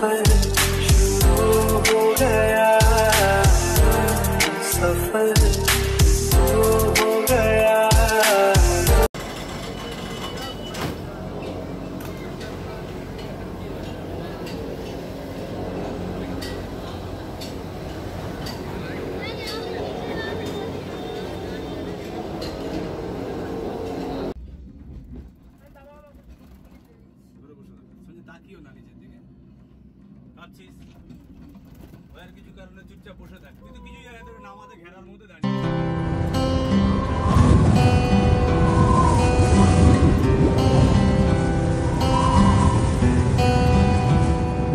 Tá aqui ou? চুপচাপ বসে থাক তুই তো কিছুই জানিস তোর নামাতে ঘেরার মধ্যে দাঁড়িয়ে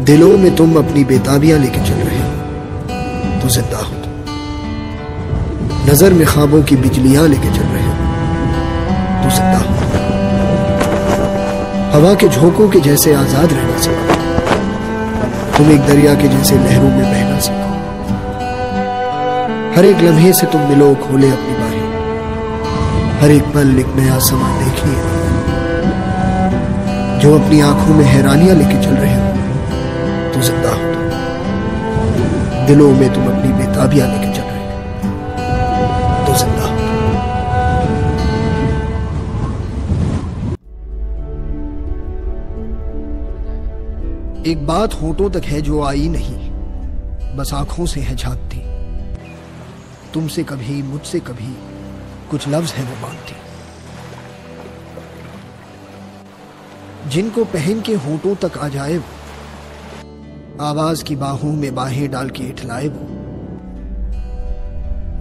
दिलों में तुम अपनी बेताबियां लेके चल रहे हो तो जिंदा हो नजर में ख्वाबों की बिजलियां लेके चल रहे हो तो जिंदा हो हवा के झोंकों के जैसे आजाद रहना सीखो तुम एक दरिया के जैसे लहरों में बहना सीखो हर एक लम्हे से तुम मिलो, खोले अपनी बाहें हर एक पल एक नया समा देखिए। जो अपनी आँखों में हैरानियाँ लेके चल रहे हो तो ज़िंदा हो दिलों में तुम अपनी बेताबियाँ लेके एक बात होठों तक है जो आई नहीं। बस आँखों से है झांकती। तुमसे कभी, मुझसे कभी कुछ लफ्ज है वो मांगती जिनको पहन के होठों तक आ जाए वो, आवाज़ की बाहों में बाहें डाल के इठलाए वो।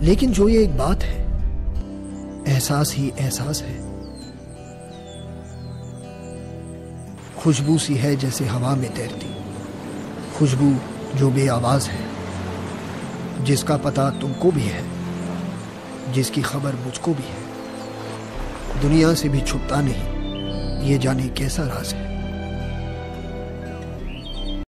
लेकिन जो ये एक बात है, एहसास ही एहसास है। खुशबू सी है जैसे हवा में तैरती। खुशबू जो बे आवाज़ है, जिसका पता तुमको भी है, जिसकी खबर मुझको भी है। दुनिया से भी छुपता नहीं, ये जाने कैसा राज है।